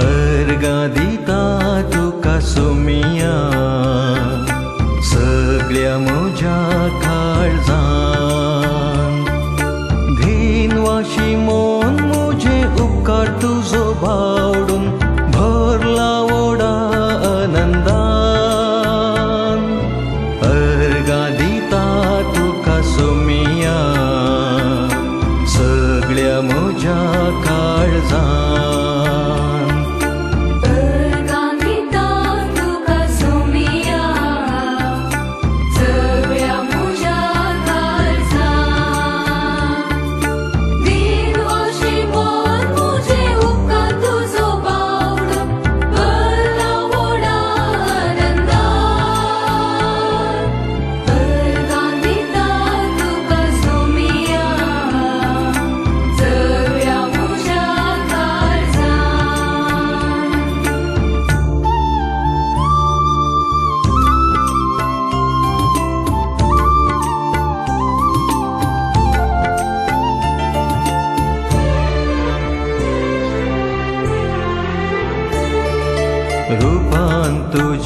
अर्गादिता गा दु सगळ्या सगा कार्जा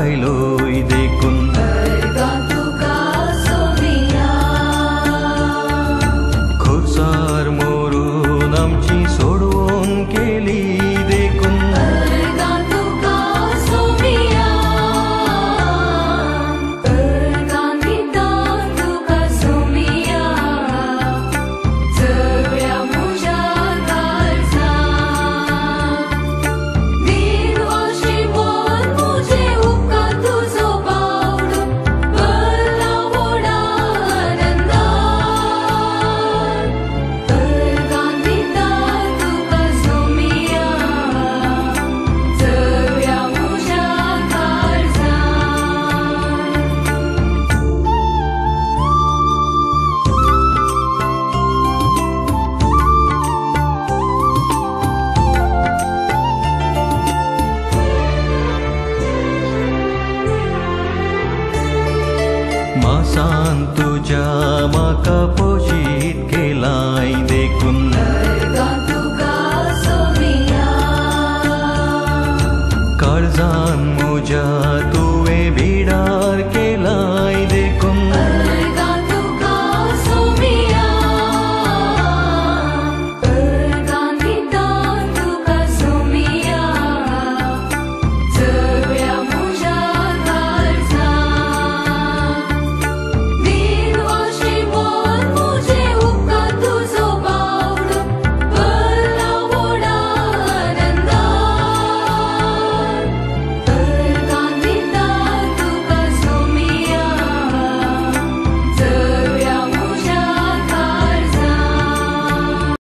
快乐。पोषीत गुणं